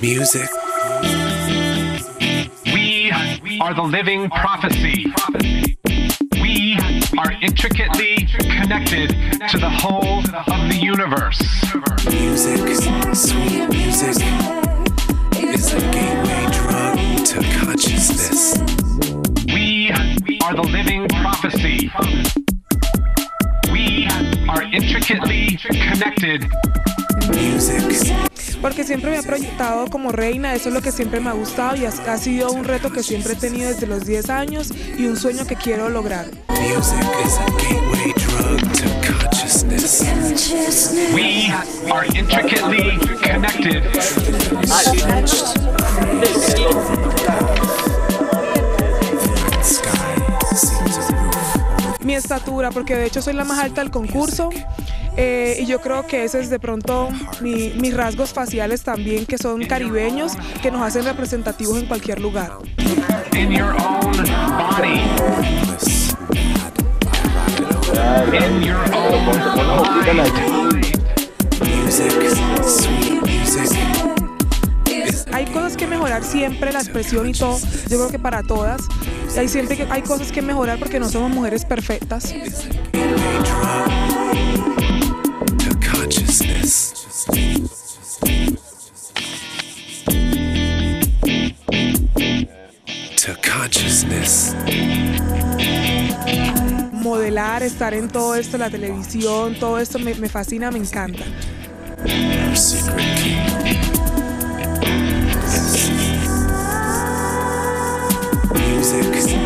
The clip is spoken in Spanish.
Music. We are the living prophecy. We are intricately connected to the whole of the universe. Music. Sweet music is a gateway drug to consciousness. We are the living prophecy. We are intricately connected. Music. Porque siempre me he proyectado como reina, eso es lo que siempre me ha gustado y ha, ha sido un reto que siempre he tenido desde los 10 años y un sueño que quiero lograr. Music is a gateway drug to consciousness. We are intricately connected. Estatura, porque de hecho soy la más alta del concurso eh, y yo creo que ese es de pronto mi- mis rasgos faciales también, que son caribeños, que nos hacen representativos en cualquier lugar. Hay cosas que mejorar siempre, la expresión y todo, yo creo que para todas. Hay siempre que hay cosas que mejorar porque no somos mujeres perfectas. Modelar, estar en todo esto, la televisión, todo esto me, me fascina, me encanta. Music.